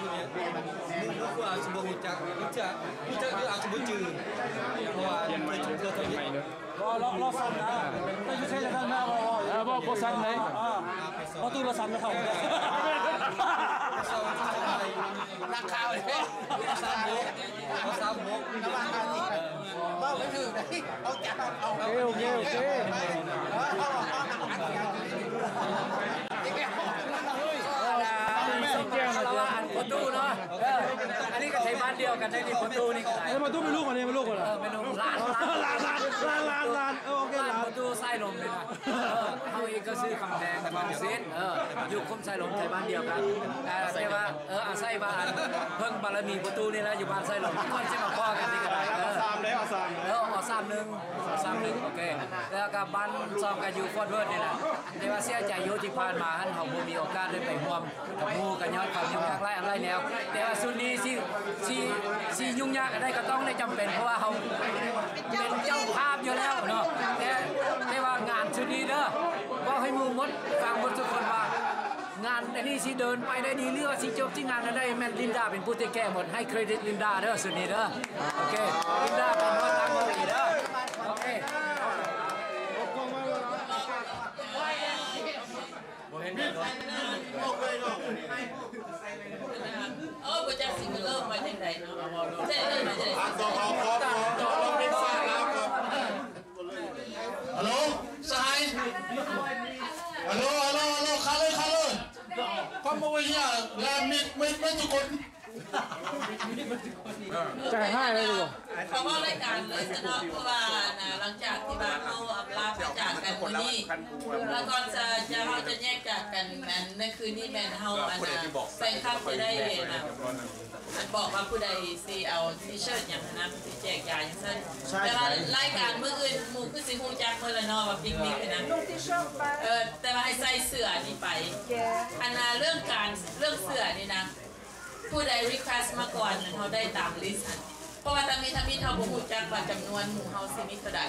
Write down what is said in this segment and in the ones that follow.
พวกเนี้ยมึงรู้ว่าสมบูรณ์จักรู้จักรู้จักคืออาจจะบ่จืดเพราะว่าเคยชมเธอตอนนี้รอรอรอสั่นนะแต่ยูเซ่จะท่านแม่รอเออบอกบ่สั่นเลยรอตู้รอสั่นนะเขาเศร้าที่จะไปนักข่าวเลยสามโมกเขาสามโมกระวังกันสิเบ้าไม่ถือเลยเอาจับเอาโอเคโอเคโอเคานเดียวกันได้นี่ประตูนี่ก็ได้เอ้ยมาตู้เป็นลูกมันนี่เป็นลูกมันเหรเอออไม่รู้ล้านลานลานลานลานลานเออโอเคล้านลานประตูไส้ลมเลยนะเออเขาเองก็ซื้อคำแดงบางเส้นเอออยู่คุ้มไส้ลมใช้บ้านเดียวกันเออแต่ว่าเอออาศัยบ้านเพิ่งบารมีประตูนี่แล้วอยู่บ้านไส้ลมคนจะมาพ่อกันนี่ก็ได้เออสาม เลยเอาสามเออเอาสามหนึ่งสามหนึ่งโอเคแล้วก็บ้านซองกันอยู่ฟอร์ดเวิร์ดนี่แหละแต่ว่าเสียใจยูที่ผ่านมาท่านเขาบ่มีโอกาสได้ไปร่วมกับหมู่กันย้อนความยุ่งยากไล่อะไรแนว แต่ว่าสุดนี้สิสิสิยุ่งยากอะไรก็ต้องได้จำเป็นเพราะว่าเขาเป็นเจ้าภาพอยู่แล้วเนาะแต่แต่ว่างานชุดนี้เด้อก็ให้หมู่หมดฟังหมดทุกคนว่า งานอันนี้สิเดินไปได้ดีหรือว่าสิจบที่งานนั้นได้แม่นลินดาเป็นผู้ที่แก้หมดให้เครดิตลินดาเด้อสุดนี้เด้อโอเคลินดาเป็นหัวตามหัวปีเด้อโอเคเออประจักษ์สิงเริ่มมาจากไหนเนาะเจ๊เริ่มมาจากไหน ต่อขอขอขอขอลงเป็นฟ้าแล้วครับฮัลโหลสหายฮัลโหลฮัลโหลฮัลโหลขาเลยขาเลย ความบ่เฮีย แล้วมิดไม่ไม่ทุกคนใจให้เลยดีกว่าเขาว่ารายการเลยสนอกเพราะว่านะหลังจากที่ว่าเขาอำลาไปจากกันวันนี้แล้วก่อนจะจะเขาจะแยกจากกันนั้นในคืนนี้แมนเฮาอันนะแฟนคลับจะได้นะอันบอกว่าผู้ใดสิเอา T-shirt อย่างนั้นสิแจกยาอย่างเช่นแต่ว่ารายการเมื่ออื่นหมู่คือสิฮู้จักเมื่อละเนอว่าปิกนิกนะเออแต่ว่าให้ใส่เสื้อนี่ไปอันน่ะเรื่องการเรื่องเสื้อนี่นะ ผู้ใด request มาก่อนนั้นเขาได้ตาม list อันเพราะว่าถ้ามีถ้ามีเท่าบ่ฮู้จักว่าจำนวนหมู่เฮาสิมีเท่าใด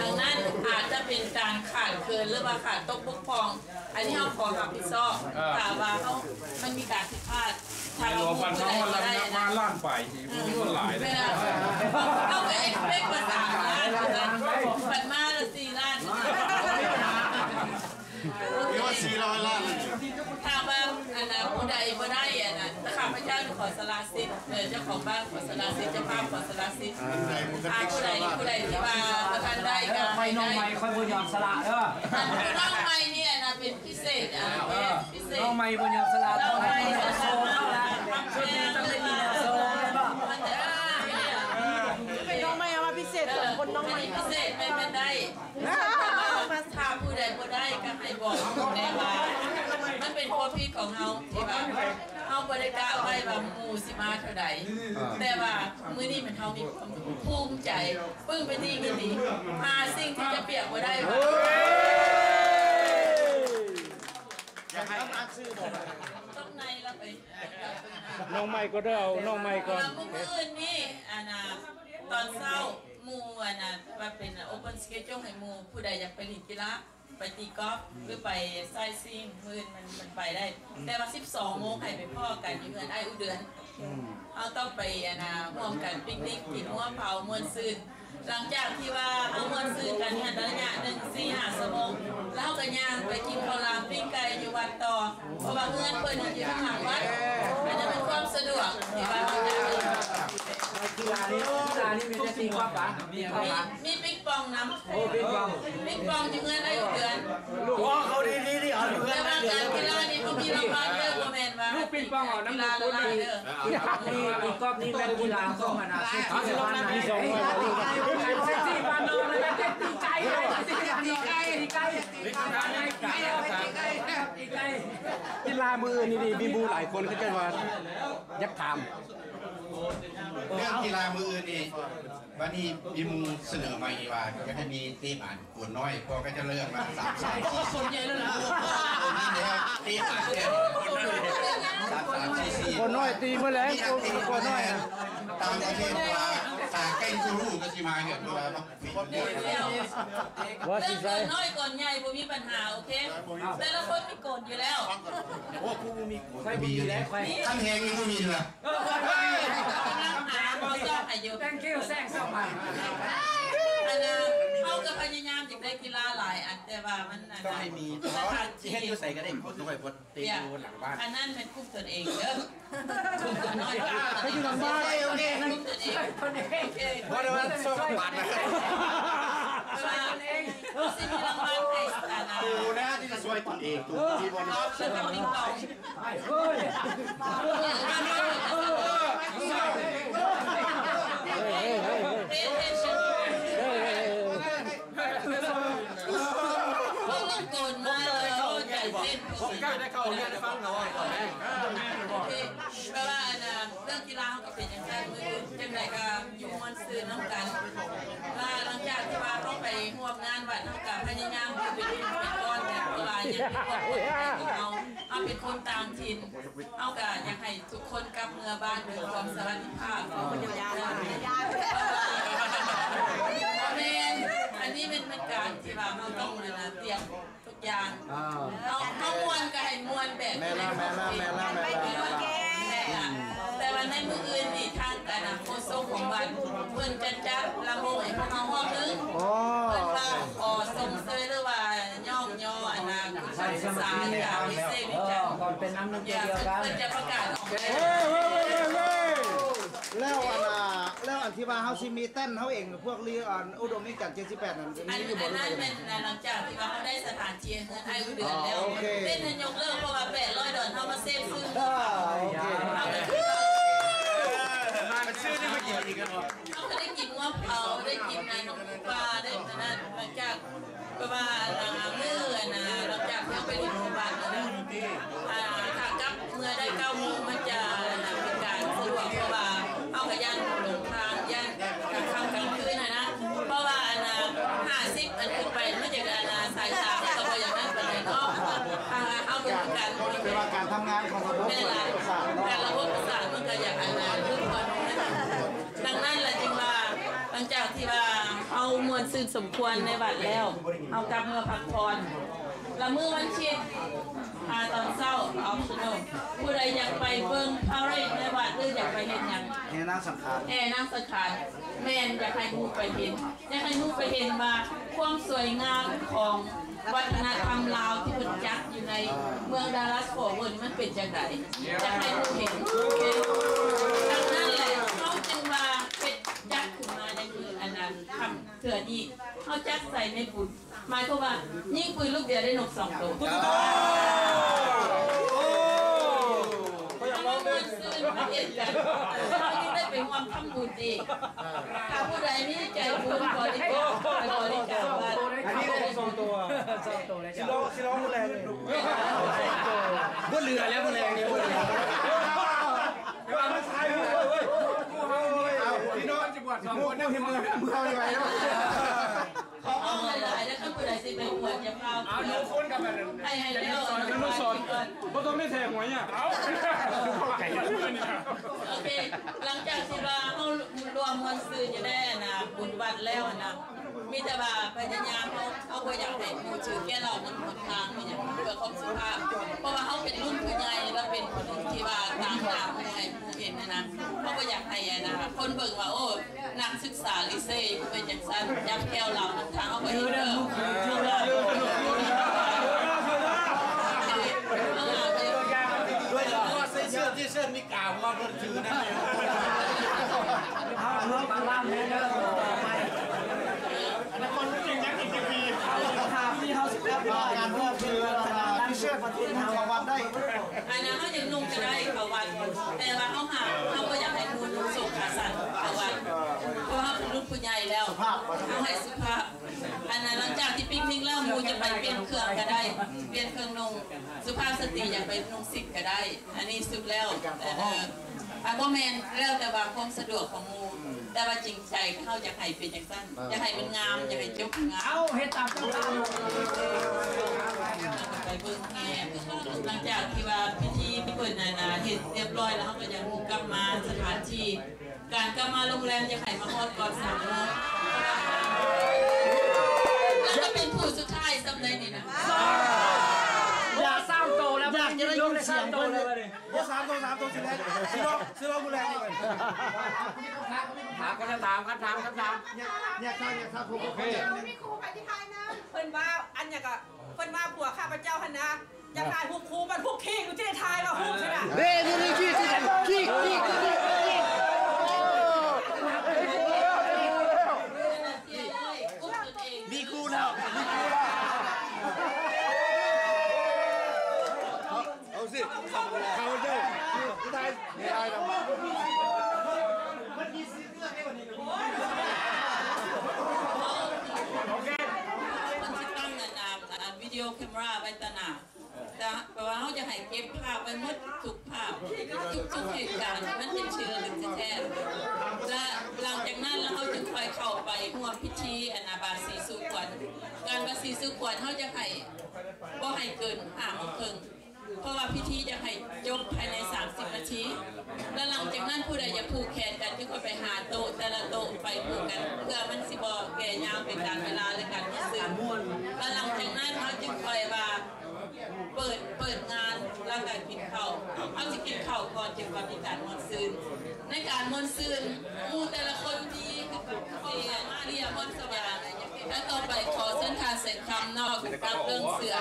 ดังนั้นอาจจะเป็นการขาดเกินหรือว่าขาดตกบกพร่อง อันนี้เฮาขอรับผิดชอบถ้าว่าเฮามันมีการผิดพลาดถ้าเรารวมพูกัดนผู้ทั้งใดวันบ่แล้วได้มานะล้านไปมีคนหลายเลยไม่ได้เอาไป expect ภาษาล้านนะปัดมาละ4ล้านมีว่าสี่ร้อยล้านเลยถามว่าอันนั้นผู้ใดบ่ได้ อสละสิทธิ์เออเจ้าของบ้านขอสละสิทธิ์เจ้าภาพขอสละสิทธิ์ถ้าผู้ใดผู้ใดที่ว่าประทานได้ก็ไปให้น้องได้ใหม่ค่อยบ่ยอมสละเด้ออันผู้น้องใหม่เนี่ยนะเป็นพิเศษอะเป็นพิเศษน้องใหม่บ่ยอมสละน้ต้อองงใหม่ให้จะโซโซเข้าละทำชุดแม่นี้ต้องเลได้ยมีนะโซเนาะมันจะได้เนี่ยเป็นน้องไม่เอามาพิเศษสองคนน้องอันไม่นี้พิเศษเป็นเป็นได้ถ้าผู้ใดบ่ได้ก็ให้บอกในว่ามัน เป็นความผิดของเฮาที่ว่าเฮาบ่ได้กะไว้ว่าหมู่สิมาเท่าใดแต่ว่ามื้อนี้มันเฮามีความภูมิใจปึ้งเป็นที่กันดีหาสิ่งที่จะเปรียบบ่ได้ว่าอยากให้น้ำซื้อบอกต้องในแล้วไปน้องใหม่ก็ได้เอาน้องใหม่ก่อนเมื่อคืนนี่อันน่ะตอนเช้าหมู่อันน่ะว่าเป็นโอเ n นสเกจ e ให้หมู่ผู้ใดอยากไปเล่นกีฬา ไปตีกอล์ฟหรือไปไซซิ่งมื้อมันมันไปได้ แต่ว่า 12 โมงให้ไปพ่อกันอยู่เงินไอ้อุเดือนเอาต้องไปอันน่ะร่วมกันปิกนิกกินหัวเผามวนซื่นหลังจากที่ว่าเอามวนซื่นกันเนี่ยระยะหนึ่งสี่ห้าชั่วโมงแล้วก็ย่างไปกินข้าวรามปิ้งไก่อยู่วัดต่อเพราะว่าเงินเพิ่นอยู่ข้างหลังวัดอันนั้นเป็นความสะดวกที่ว่าเราจะเดิน กีฬานี้กีฬานี้มีแต่ตีความปะมีมีปะมีปิ๊กปองน้ำโอ้บิ๊กบังปิ๊กปองอยู่เงินได้เดือนลูกพ่อเขาดีดีดีเอาเพื่อแต่นว่าเดือการนกีฬานี่เขามีรางวัลเยอะกว่าแมนว่าลูกปิงปองเอาน้ำมันกีฬาละลายเด้อนี่ตีกอล์ฟนี่เป็นกีฬาของอนาคตที่บ้านไหนสองเซ็กซี่บ้านนอกเลยเซ็กซี่ไก่ตีไก่ตีไก่ตีไก่ตีไก่ตีไก่ตีไก่กีฬามือนี่ดีมีบูหลายคนเขาจะว่ายักถาม เรื่องกีฬามืออื่นนี่วันนี้มีมูเสนอมาอีกว่าก็จะมีทีมอ่านกวนน้อยพอก็จะเลือกมาสามสามสี่คนใหญ่แล้วนะนี่แล้วทีมอ่านเนี่ยสามสามสี่สี่คนน้อยตีเมื่อแล้วที่อยากตีคนน้อยอะตามประเทศว่าตาใกล้กูรู้ก็สิมาเกิดเวลาต้องปิดเนี่ยเดียวว่าเรื่สิองใช่ก่อนน้อยก่อนใหญ่บ่มีปัญหาโอเคแต่ละคนมีโกนอยู่แล้ว ไม่มีอยู่แล้วท่านแหงยังไม่มีเลยกำลังหาบ่ยุ thank you แซงเข้ามาอันน่ะเฮาก็พยายามอยากได้กีฬาหลายอันแต่ว่ามันก็น่ะให้มีสถานที่ที่ให้ดูใส่ก็ได้คนด้วยคนเตะดูหลังบ้านอันนั้นเป็นคุ้มตนเองเด้อคุ้มตัวน้อยให้อยู่หลังบ้านโอเคคุ้มตนเองคนเองเพราะว่าโซ่บาดนะว่า สิมีรางวัลให้อันน่ะตูนะที่จะช่วยตนเองตูที่บนเราจะทำติ๊กต็อกเฮ้ยเต้นเต้นเต้นเขาลงโกนมาเลยเขาใจเต้นผมกล้าได้เข้าเนี่ยได้ฟังเราอะก่อนแม่โอเคแปลว่าอันน่ะเรื่องกีฬาเขาก็เป็นอย่างนั้นมือจังไรก็อยู่มันซื้อน้ำกัน ว่าหลังจากที่ว่าเขาไปห่วมงานวัดเขากับพญายามเป็นเป็นก้อนแบบเวลาอย่างที่คนของเราเอาเป็นคนต่างถิ่นเอากะอยากให้ทุกคนกลับเมืองบ้านโดยความสวัสดิภาพของคนยาวแมนอันนี้เป็นเป็นการที่ว่าเราต้องนเตรียมทุกอย่าง พื่อนจะจัดลำวงให้พวกเราห้องนึงโอ้เพิ่นว่าขอส่งเสยหรือว่าย่องย่ออนาคตศึกษาจาวิเศษวิจัยก่อนเป็นน้ำหนึ่งอเดียกยวกัน เพิ่นจะประกาศออกมาแล้วอันน่ะแล้วอันที่ว่าเฮาสิมีเต้นเฮาเองพวกลีอันอุดมิกัน78นั่นอันมีอยู่บ่อันรู้นั้นเป็นหลังจากที่ว่าเขาได้สถานที่เงินไอ้เดือนแล้วเคเต้นยกเลิกเพราะว่า800ดอลเขามาเซฟซื้อ อ่าโอเค เอาไปซื้อมันชื่อนี่มากี่ปีกันวะเขา ก็ได้กินงบเผาได้กินน้ำปลาได้นั่นหลังจากประมาณมื้อนะหลังจากที่เขาไปโรงพยาบาลนะอ่าถ้ากลับเมื่อได้เก้าโมงมันจะเป็นการสะดวกเพราะว่าเอากระยันหลงทางยันกลางค่ำกลางคืนนะนะเพราะว่าอันนะห้าสิบอันขึ้นไปมันจะอันนะสายตาก็บ่อย่างนั้นไปเลยเนาะอ่าเอาเป็นการเป็นว่าการทำงานของระบบประสาทการระบบประสาทมันก็อยากอันนั้นทุกคนดังนั้น งจากที่ว่าเอามวลซื่นสมควรในวัดแล้ว เอากลับเมื่อพักผ่อนละมือวันชิดอาตอนเศร้าออฟชั่นอลผู้ใดอยากไปเบิ่งพาเรดในวัดหรืออยากไปเห็นอย่างแห่นางสังขารแอร์นั่งสถานแมนอยากให้มูไปเห็นอยากให้มูไปเห็นว่าความสวยงามของวัฒนธรรมลาวที่เป็นจักอยู่ในเมือง Dallas Fort Worth มันเป็นจังไดอยากให้มูเห็นดังนั้นแหละเขาจึงว่าเป็นจักขึ้นมาในมืออันนั้นทำเถื่อนี้เขาจัก ใส่ในปุ่นหมายความว่ายิ่งปืนลูกเดียวได้นกสองตัวทั้งเงินซื้อมาเห็นกันเขายิ่งได้เป็นความทำบุญอีกถ้าผู้ใดมีใจบุญบริจาคบริจาควัดอันนี้ได้สองตัวสองตัวเลยสิร้องสิร้องแรงเลยบนเรือแล้วบนแรงเนี่ยบนเรือเอาพี่น้องจะบวชสองคนเนี่ยเห็นมือมือเอายังไงเนาะ ขอเอาหลายๆ สิไปหวถ้าผู้ใดสิไปบวชจะพาให้ให้แล้วลูกสอนบ่ต้องไม่แทงหัวเนี่ยเอาโอเค หลังจากที่ว่าเขารวมเงินซื้อจะได้นะบุญวัดแล้วนะ มีแต่ว่าพยายามเขาเขาก็อยากให้ผู้ชื่อแก่เรามันหมดทางมันอย่างเพื่อความสุภาพ เพราะว่าเขาเป็นรุ่นผู้ใหญ่แล้วเป็นคนที่ว่าต่างหน้ามใหญ่ผู้เห็นนะนะเขาก็อยากให้นะคนเบิ่งว่าโอ้นักศึกษาลิเซ่เป็นอย่างสั้นยับแก้วเราทางเขาไปเห็นเด้อื้อที่เสื้อมีกาวว่าบนถือนะเอาเรื่องล่ามเนี่ยเด้อไป การเพิ่มคือที่เชื่อปฏิทินทางวัดได้อันนั้นเขายังนุ่งก็ได้เขาวันแต่ว่าเขาหาเขาก็อยากให้มูลส่งขาสั่นขาวันเพราะว่าเป็นรุ่นผู้ใหญ่แล้วเขาให้สุภาพอันนั้นหลังจากที่ปิ๊กนิกแล้วมูจะไปเปลี่ยนเครื่องก็ได้ เปลี่ยนเครื่องนุ่งสุภาพสตรีอยากไปนุ่งสิทธิ์ก็ได้ อันนี้สุดแล้ว แต่เอออาแมนแล้วแต่ว่าความสะดวกของมูแต่ว่าจริงใจเข้าอยากให้เป็นอย่างสั้นอยากให้มันงามอยากให้จบงามเอาเฮ็ดตามเจ้าตามไปเบิ่งแง่หลังจากที่ว่าพิธีเปิดนานาเห็นเรียบร้อยแล้วเขาก็ยังกลับมาสถานที่การกลับมาโรงแรมจะไขมาฮอดก่อนสามโมงแล้วก็เป็นผู้สุดท้ายสำเร็จนี่นะ จะได้ยินเสียงโตเพิ่นแล้วเลยโอ้สามตัวสามตัวสิแล้วซื้อรถซื้อรถกูแรงนี่เว้ยถามกันถามกันถามกันถามเนี่ยข้าเนี่ยข้าครูโอเคไม่ครูปฏิทานนะเพิ่นว่าอันเนี่ยก็เพิ่นว่าผัวข้าพเจ้าหันนะอยากถ่ายพวกครูมันพวกขี้กูที่ได้ถ่ายมาฮู้ใช่ไหมเด้นี่นี่ขี้ขี้ขี้ขี้ขี้ อุ้มตัวเอง มีครูแล้วเอาสิเขาเด้ได้ได้แล้ว คนที่ตั้งนานาอ่าวิดีโอ แคมราไว้ตางหนาแต่แปลว่าเขาจะให้เก็บภาพไว้หมดทุกภาพทุกทุกเหตุการณ์มันเป็นเชื้อหรือแท้และหลังจากนั้นแล้วเราจึงคอยเข้าไปห่วมพิธีอนาบาสีสุขวัญการบาสีสุขวัญเขาจะให้บ่ให้เกินห้าโมงครึ่ง เพราะว่าพิธีจะให้จบภายใน 30 นาที แล้วหลังจากนั้นผู้ใดอยากผูกแขนกันจึงค่อยไปหาโต๊ะแต่ละโต๊ะไปผูกกัน เพื่อมันสิบ่แก่ยาวเป็นการเวลาและการมีสื่อแล้วหลังจากนั้นเขาจึงค่อยว่าเปิดเปิดงานแล้วก็กินข้าวเขาจะกินข้าวก่อนจึงว่ามีการมวนซืนในการมวนซืนหมู่แต่ละคนมีเรียมาเรียมอนสว่างและต่อไปขอเส้นทางเสร็จคำนอกกับเรื่องเสือ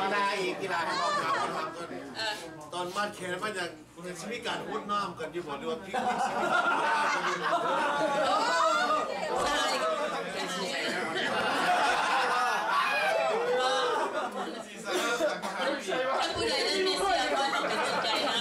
กีฬาอีกกีฬาที่เราถามกันเอ่อตอนบ้านแคนมันยังเป็นชีวิตการพูดน้ำกันอยู่บ่หรือว่าพี่ชีวิตการพูดน้ำกันอยู่ ใช่ถ้าผู้ใดได้มีเสียก็ต้องเป็นจิตใจนะ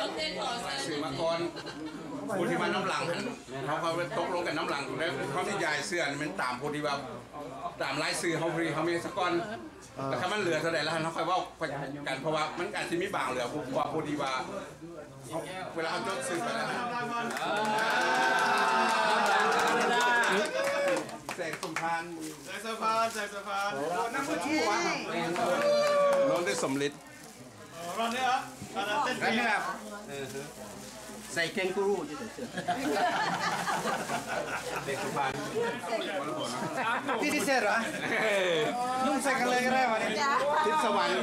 ต้องเต้นขอเส้น สื่อมาก่อนผู้ที่มาน้ำหลัง เขาเขาตกลงกันน้ำหลังแล้วเขาที่ยายเสื้อนี่มันตามผู้ที่ว่าตามลายซื้อเขาพอดีเขามีสกอนแต่ถ้ามันเหลือเท่าไหร่แล้วเขาค่อยเว่ากันเพราะว่ามันอาจจะมีบางเหลือผู้ว่าผู้ที่ว่าเขาเวลาเขาจดซื้อไปแล้วแสงสมพานใจสะพานใจสะพานน้ำมือชูวะนนได้สมฤทธิ์รอนเนี่ยเหรอตอนนั้นเต้นได้ไหมครับ ใส่แกงกูรูที่ใส่เสื้อเด็กสมพานที่ที่เสร็จเหรอนุ่งใส่กันเลยก็ได้วะเนี่ยทิพย์สวรรค์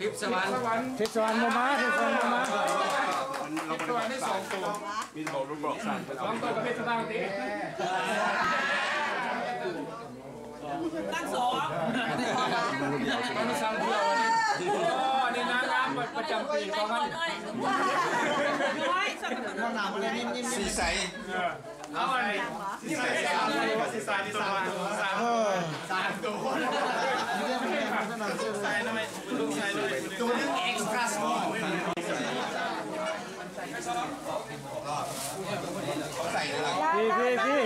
ทิพย์สวรรค์เทศบาลมามาเทศบาลมามาเราเป็นได้สองตัวมีบอกรูปบอกสั่นสองตัวตั้งสองมันสั่งเที่ยวนี่โอ้นี่นางงาม ประจำปีของมันน้อยสักคนหนาวอะไรนิ่มๆสีใสเอาอันนี้ที่ใส่สามตัวที่ใส่ที่สามตัวสามสามตัวใส่ทำไมลูกใส่เลยตัวนึงเอ็กซ์ตร้าสมอลใส่เลยล่ะพี่พี่พี่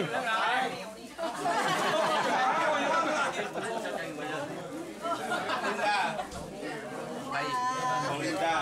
ลินดาไป ของลินดา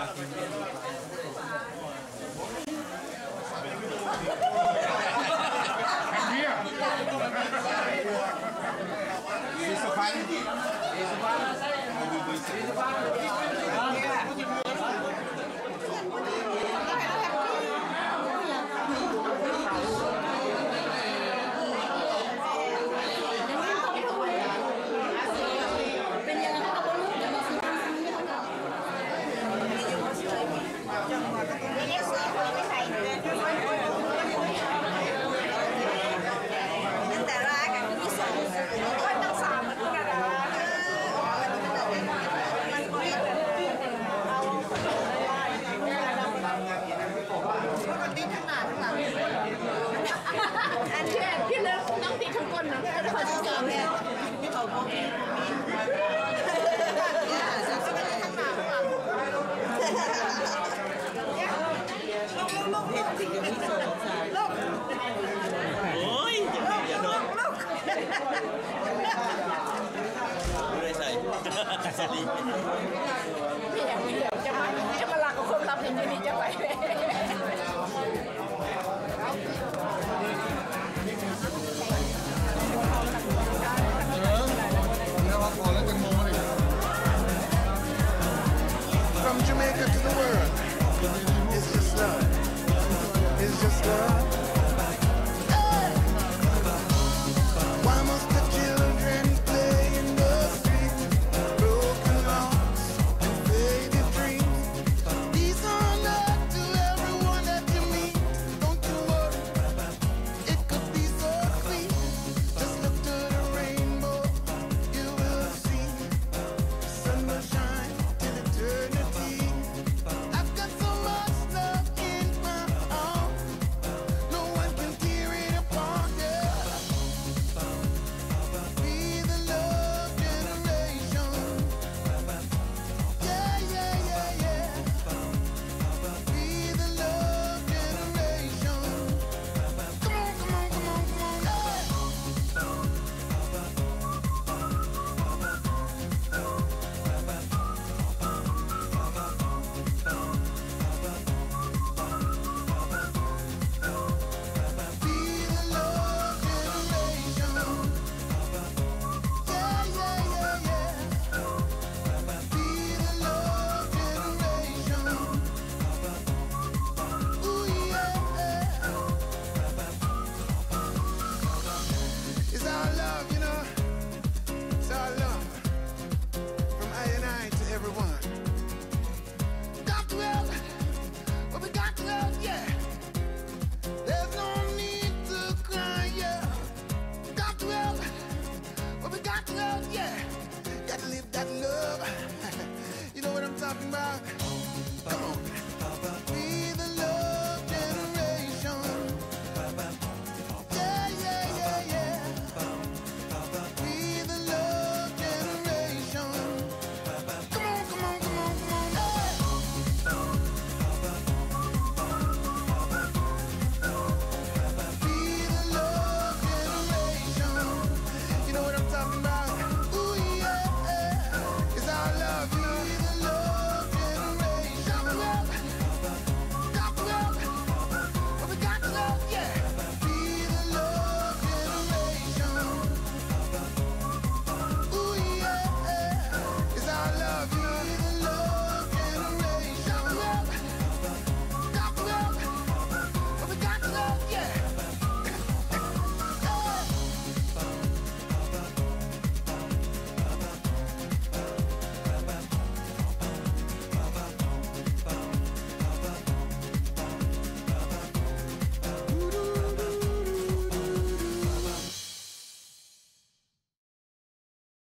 ali.